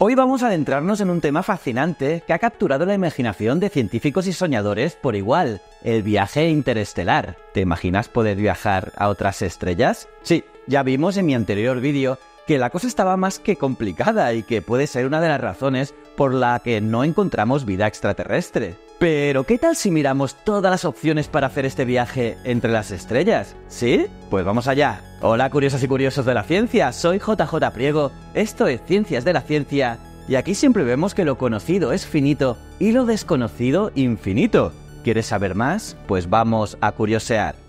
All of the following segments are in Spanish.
Hoy vamos a adentrarnos en un tema fascinante que ha capturado la imaginación de científicos y soñadores por igual, el viaje interestelar. ¿Te imaginas poder viajar a otras estrellas? Sí, ya vimos en mi anterior vídeo que la cosa estaba más que complicada y que puede ser una de las razones por la que no encontramos vida extraterrestre. Pero, ¿qué tal si miramos todas las opciones para hacer este viaje entre las estrellas? ¿Sí? Pues vamos allá. Hola curiosos y curiosos de la ciencia, soy JJ Priego, esto es Ciencias de la Ciencia, y aquí siempre vemos que lo conocido es finito y lo desconocido infinito. ¿Quieres saber más? Pues vamos a curiosear.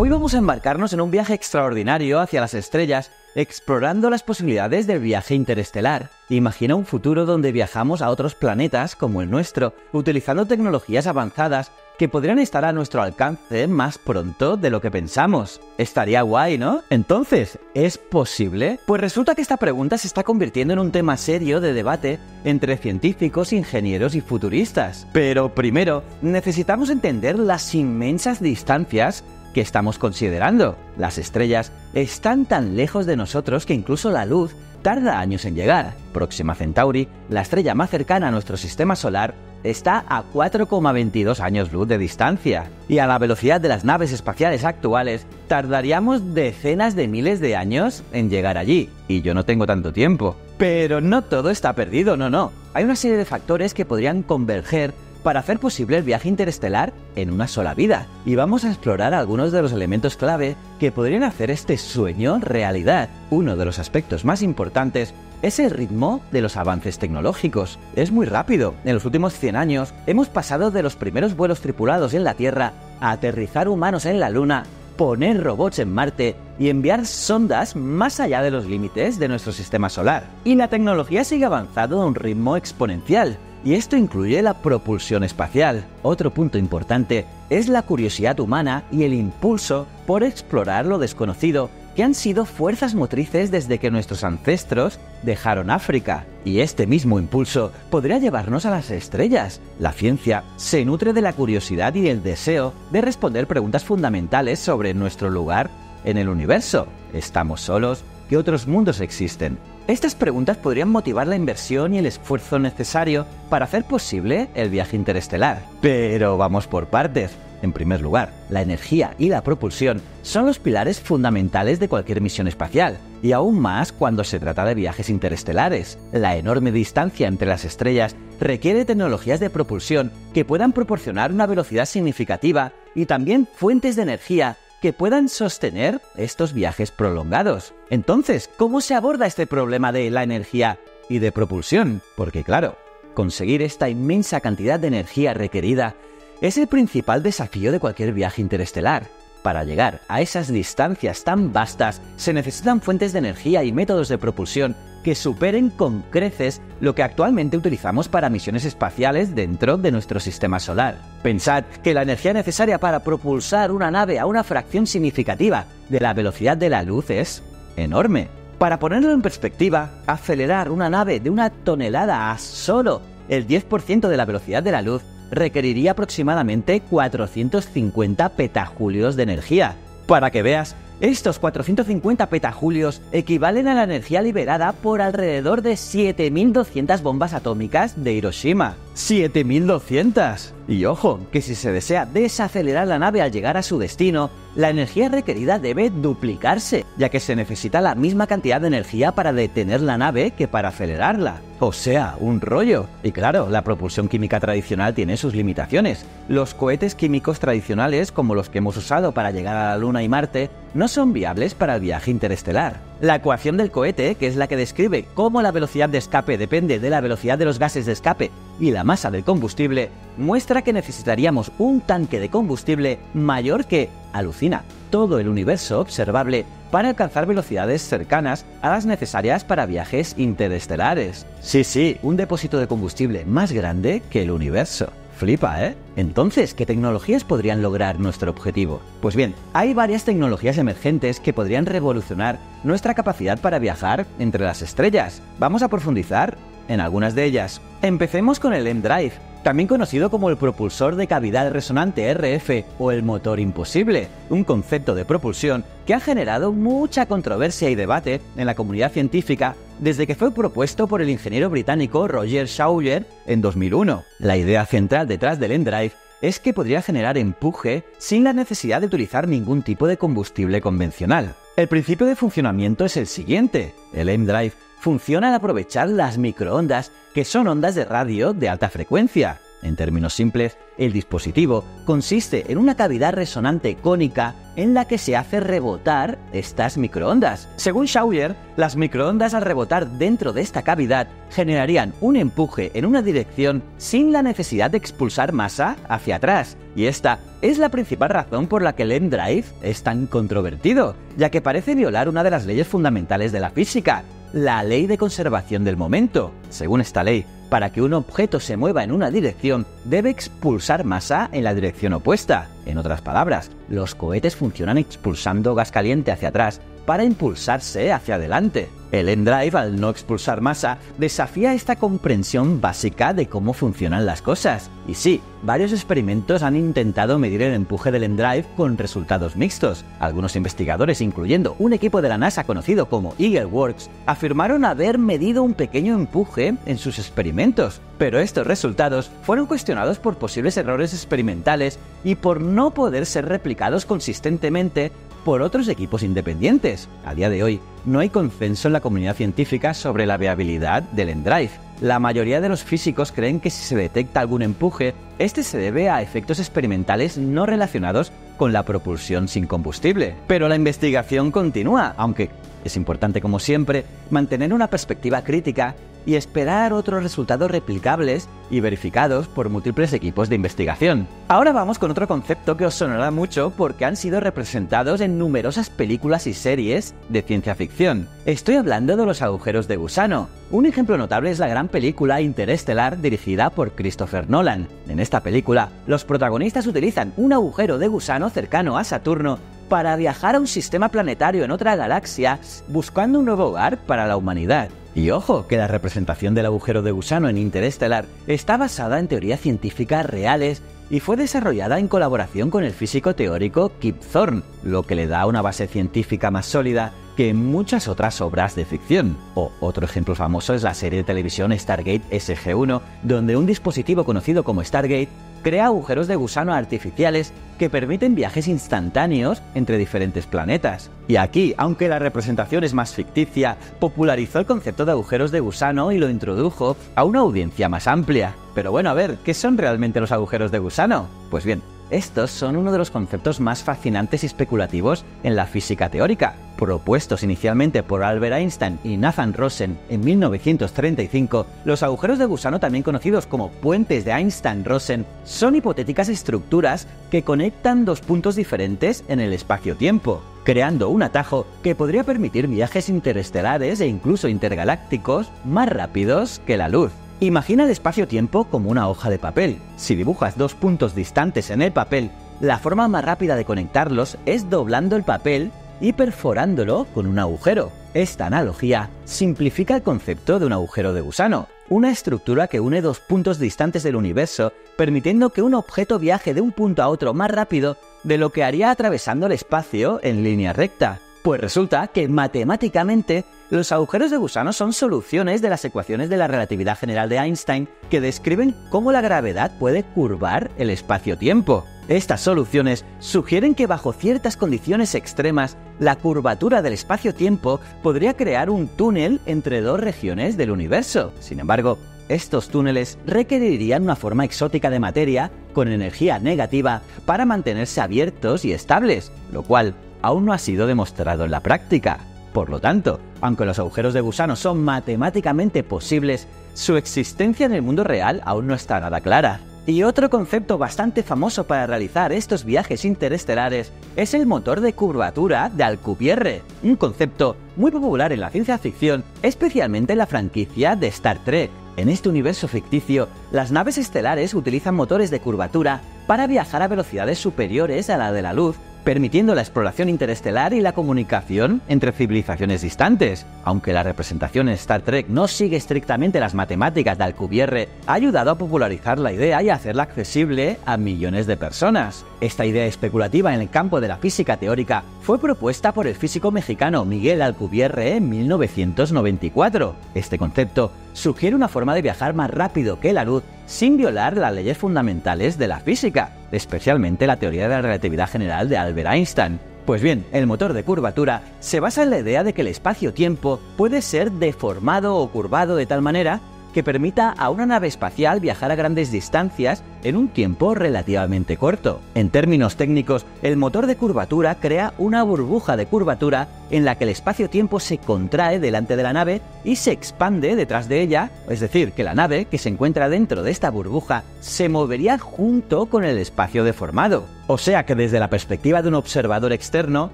Hoy vamos a embarcarnos en un viaje extraordinario hacia las estrellas, explorando las posibilidades del viaje interestelar. Imagina un futuro donde viajamos a otros planetas como el nuestro, utilizando tecnologías avanzadas que podrían estar a nuestro alcance más pronto de lo que pensamos. Estaría guay, ¿no? Entonces, ¿es posible? Pues resulta que esta pregunta se está convirtiendo en un tema serio de debate entre científicos, ingenieros y futuristas. Pero primero, necesitamos entender las inmensas distancias que estamos considerando. Las estrellas están tan lejos de nosotros que incluso la luz tarda años en llegar. Próxima Centauri, la estrella más cercana a nuestro sistema solar, está a 4,22 años luz de distancia. Y a la velocidad de las naves espaciales actuales, tardaríamos decenas de miles de años en llegar allí. Y yo no tengo tanto tiempo. Pero no todo está perdido, no, no. Hay una serie de factores que podrían converger para hacer posible el viaje interestelar en una sola vida. Y vamos a explorar algunos de los elementos clave que podrían hacer este sueño realidad. Uno de los aspectos más importantes es el ritmo de los avances tecnológicos. Es muy rápido. En los últimos 100 años hemos pasado de los primeros vuelos tripulados en la Tierra a aterrizar humanos en la Luna, poner robots en Marte y enviar sondas más allá de los límites de nuestro sistema solar. Y la tecnología sigue avanzando a un ritmo exponencial y esto incluye la propulsión espacial. Otro punto importante es la curiosidad humana y el impulso por explorar lo desconocido, que han sido fuerzas motrices desde que nuestros ancestros dejaron África. Y este mismo impulso podría llevarnos a las estrellas. La ciencia se nutre de la curiosidad y el deseo de responder preguntas fundamentales sobre nuestro lugar en el universo. ¿Estamos solos? ¿Qué otros mundos existen? Estas preguntas podrían motivar la inversión y el esfuerzo necesario para hacer posible el viaje interestelar. Pero vamos por partes. En primer lugar, la energía y la propulsión son los pilares fundamentales de cualquier misión espacial, y aún más cuando se trata de viajes interestelares. La enorme distancia entre las estrellas requiere tecnologías de propulsión que puedan proporcionar una velocidad significativa y también fuentes de energía que puedan sostener estos viajes prolongados. Entonces, ¿cómo se aborda este problema de la energía y de propulsión? Porque claro, conseguir esta inmensa cantidad de energía requerida es el principal desafío de cualquier viaje interestelar. Para llegar a esas distancias tan vastas se necesitan fuentes de energía y métodos de propulsión que superen con creces lo que actualmente utilizamos para misiones espaciales dentro de nuestro sistema solar. Pensad que la energía necesaria para propulsar una nave a una fracción significativa de la velocidad de la luz es enorme. Para ponerlo en perspectiva, acelerar una nave de una tonelada a solo el 10% de la velocidad de la luz requeriría aproximadamente 450 petajulios de energía. Para que veas, estos 450 petajulios equivalen a la energía liberada por alrededor de 7.200 bombas atómicas de Hiroshima. ¡7.200! Y ojo, que si se desea desacelerar la nave al llegar a su destino, la energía requerida debe duplicarse, ya que se necesita la misma cantidad de energía para detener la nave que para acelerarla. O sea, un rollo. Y claro, la propulsión química tradicional tiene sus limitaciones. Los cohetes químicos tradicionales, como los que hemos usado para llegar a la Luna y Marte, no son viables para el viaje interestelar. La ecuación del cohete, que es la que describe cómo la velocidad de escape depende de la velocidad de los gases de escape y la masa del combustible, muestra que necesitaríamos un tanque de combustible mayor que, alucina, todo el universo observable para alcanzar velocidades cercanas a las necesarias para viajes interestelares. Sí, sí, un depósito de combustible más grande que el universo. Flipa, ¿eh? Entonces, ¿qué tecnologías podrían lograr nuestro objetivo? Pues bien, hay varias tecnologías emergentes que podrían revolucionar nuestra capacidad para viajar entre las estrellas. Vamos a profundizar en algunas de ellas. Empecemos con el M-Drive, también conocido como el propulsor de cavidad resonante RF o el motor imposible, un concepto de propulsión que ha generado mucha controversia y debate en la comunidad científica desde que fue propuesto por el ingeniero británico Roger Shawyer en 2001. La idea central detrás del Endrive es que podría generar empuje sin la necesidad de utilizar ningún tipo de combustible convencional. El principio de funcionamiento es el siguiente. El M-Drive funciona al aprovechar las microondas, que son ondas de radio de alta frecuencia. En términos simples, el dispositivo consiste en una cavidad resonante cónica en la que se hace rebotar estas microondas. Según Schauer, las microondas al rebotar dentro de esta cavidad generarían un empuje en una dirección sin la necesidad de expulsar masa hacia atrás. Y esta es la principal razón por la que el M-Drive es tan controvertido, ya que parece violar una de las leyes fundamentales de la física, la ley de conservación del momento. Según esta ley, para que un objeto se mueva en una dirección, debe expulsar masa en la dirección opuesta. En otras palabras, los cohetes funcionan expulsando gas caliente hacia atrás para impulsarse hacia adelante. El Endrive, al no expulsar masa, desafía esta comprensión básica de cómo funcionan las cosas. Y sí, varios experimentos han intentado medir el empuje del Endrive con resultados mixtos. Algunos investigadores, incluyendo un equipo de la NASA conocido como EagleWorks, afirmaron haber medido un pequeño empuje en sus experimentos. Pero estos resultados fueron cuestionados por posibles errores experimentales y por no poder ser replicados consistentemente por otros equipos independientes. A día de hoy, no hay consenso en la comunidad científica sobre la viabilidad del Endrive. La mayoría de los físicos creen que si se detecta algún empuje, este se debe a efectos experimentales no relacionados con la propulsión sin combustible. Pero la investigación continúa, aunque es importante como siempre mantener una perspectiva crítica y esperar otros resultados replicables y verificados por múltiples equipos de investigación. Ahora vamos con otro concepto que os sonará mucho porque han sido representados en numerosas películas y series de ciencia ficción. Estoy hablando de los agujeros de gusano. Un ejemplo notable es la gran película Interestelar dirigida por Christopher Nolan. En esta película, los protagonistas utilizan un agujero de gusano cercano a Saturno para viajar a un sistema planetario en otra galaxia buscando un nuevo hogar para la humanidad. Y ojo, que la representación del agujero de gusano en Interestelar está basada en teorías científicas reales y fue desarrollada en colaboración con el físico teórico Kip Thorne, lo que le da una base científica más sólida que en muchas otras obras de ficción. O otro ejemplo famoso es la serie de televisión Stargate SG-1, donde un dispositivo conocido como Stargate crea agujeros de gusano artificiales que permiten viajes instantáneos entre diferentes planetas. Y aquí, aunque la representación es más ficticia, popularizó el concepto de agujeros de gusano y lo introdujo a una audiencia más amplia. Pero bueno, a ver, ¿qué son realmente los agujeros de gusano? Pues bien, estos son uno de los conceptos más fascinantes y especulativos en la física teórica. Propuestos inicialmente por Albert Einstein y Nathan Rosen en 1935, los agujeros de gusano, también conocidos como puentes de Einstein-Rosen, son hipotéticas estructuras que conectan dos puntos diferentes en el espacio-tiempo, creando un atajo que podría permitir viajes interestelares e incluso intergalácticos más rápidos que la luz. Imagina el espacio-tiempo como una hoja de papel. Si dibujas dos puntos distantes en el papel, la forma más rápida de conectarlos es doblando el papel y perforándolo con un agujero. Esta analogía simplifica el concepto de un agujero de gusano, una estructura que une dos puntos distantes del universo, permitiendo que un objeto viaje de un punto a otro más rápido de lo que haría atravesando el espacio en línea recta. Pues resulta que matemáticamente los agujeros de gusano son soluciones de las ecuaciones de la relatividad general de Einstein que describen cómo la gravedad puede curvar el espacio-tiempo. Estas soluciones sugieren que bajo ciertas condiciones extremas, la curvatura del espacio-tiempo podría crear un túnel entre dos regiones del universo. Sin embargo, estos túneles requerirían una forma exótica de materia con energía negativa para mantenerse abiertos y estables, lo cual aún no ha sido demostrado en la práctica. Por lo tanto, aunque los agujeros de gusano son matemáticamente posibles, su existencia en el mundo real aún no está nada clara. Y otro concepto bastante famoso para realizar estos viajes interestelares es el motor de curvatura de Alcubierre, un concepto muy popular en la ciencia ficción, especialmente en la franquicia de Star Trek. En este universo ficticio, las naves estelares utilizan motores de curvatura para viajar a velocidades superiores a la de la luz permitiendo la exploración interestelar y la comunicación entre civilizaciones distantes. Aunque la representación en Star Trek no sigue estrictamente las matemáticas de Alcubierre, ha ayudado a popularizar la idea y a hacerla accesible a millones de personas. Esta idea especulativa en el campo de la física teórica fue propuesta por el físico mexicano Miguel Alcubierre en 1994. Este concepto sugiere una forma de viajar más rápido que la luz sin violar las leyes fundamentales de la física, especialmente la teoría de la relatividad general de Albert Einstein. Pues bien, el motor de curvatura se basa en la idea de que el espacio-tiempo puede ser deformado o curvado de tal manera que permita a una nave espacial viajar a grandes distancias en un tiempo relativamente corto. En términos técnicos, el motor de curvatura crea una burbuja de curvatura en la que el espacio-tiempo se contrae delante de la nave y se expande detrás de ella, es decir, que la nave que se encuentra dentro de esta burbuja se movería junto con el espacio deformado. O sea que desde la perspectiva de un observador externo,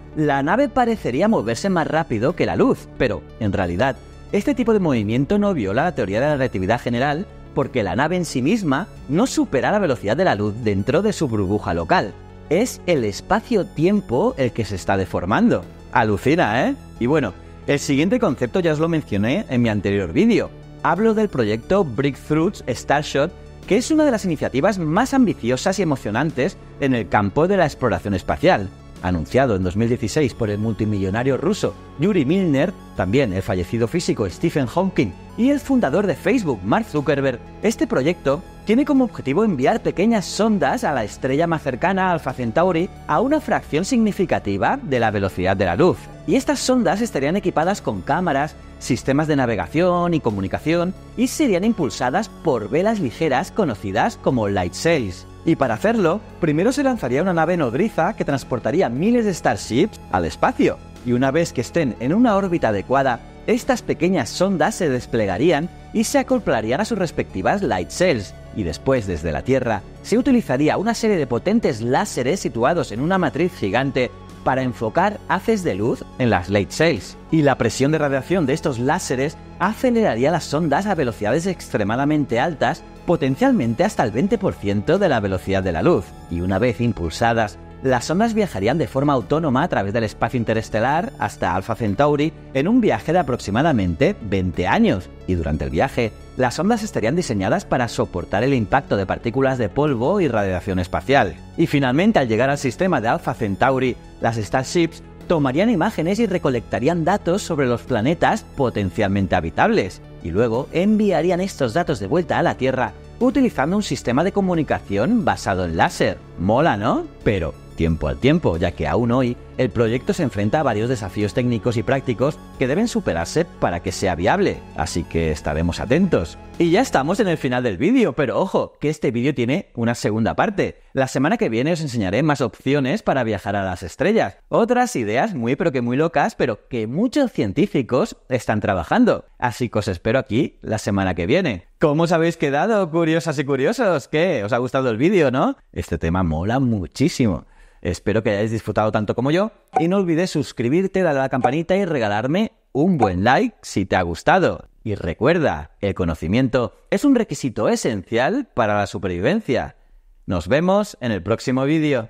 la nave parecería moverse más rápido que la luz, pero en realidad este tipo de movimiento no viola la teoría de la relatividad general porque la nave en sí misma no supera la velocidad de la luz dentro de su burbuja local. Es el espacio-tiempo el que se está deformando. Alucina, ¿eh? Y bueno, el siguiente concepto ya os lo mencioné en mi anterior vídeo. Hablo del proyecto Breakthroughs Starshot, que es una de las iniciativas más ambiciosas y emocionantes en el campo de la exploración espacial anunciado en 2016 por el multimillonario ruso Yuri Milner, también el fallecido físico Stephen Hawking y el fundador de Facebook Mark Zuckerberg, este proyecto tiene como objetivo enviar pequeñas sondas a la estrella más cercana Alpha Centauri a una fracción significativa de la velocidad de la luz. Y estas sondas estarían equipadas con cámaras, sistemas de navegación y comunicación y serían impulsadas por velas ligeras conocidas como light sails. Y para hacerlo, primero se lanzaría una nave nodriza que transportaría miles de Starships al espacio. Y una vez que estén en una órbita adecuada, estas pequeñas sondas se desplegarían y se acoplarían a sus respectivas light sails, y después desde la Tierra se utilizaría una serie de potentes láseres situados en una matriz gigante para enfocar haces de luz en las light sails. Y la presión de radiación de estos láseres aceleraría las sondas a velocidades extremadamente altas potencialmente hasta el 20% de la velocidad de la luz, y una vez impulsadas, las ondas viajarían de forma autónoma a través del espacio interestelar hasta Alpha Centauri en un viaje de aproximadamente 20 años, y durante el viaje, las ondas estarían diseñadas para soportar el impacto de partículas de polvo y radiación espacial. Y finalmente, al llegar al sistema de Alpha Centauri, las Starships tomarían imágenes y recolectarían datos sobre los planetas potencialmente habitables, y luego enviarían estos datos de vuelta a la Tierra utilizando un sistema de comunicación basado en láser. Mola, ¿no? Pero tiempo al tiempo, ya que aún hoy el proyecto se enfrenta a varios desafíos técnicos y prácticos que deben superarse para que sea viable, así que estaremos atentos. Y ya estamos en el final del vídeo, pero ojo, que este vídeo tiene una segunda parte. La semana que viene os enseñaré más opciones para viajar a las estrellas, otras ideas muy pero que muy locas, pero que muchos científicos están trabajando. Así que os espero aquí la semana que viene. ¿Cómo os habéis quedado, curiosas y curiosos? ¿Qué? ¿Os ha gustado el vídeo, no? Este tema mola muchísimo. Espero que hayáis disfrutado tanto como yo y no olvides suscribirte, darle a la campanita y regalarme un buen like si te ha gustado. Y recuerda, el conocimiento es un requisito esencial para la supervivencia. Nos vemos en el próximo vídeo.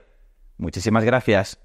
Muchísimas gracias.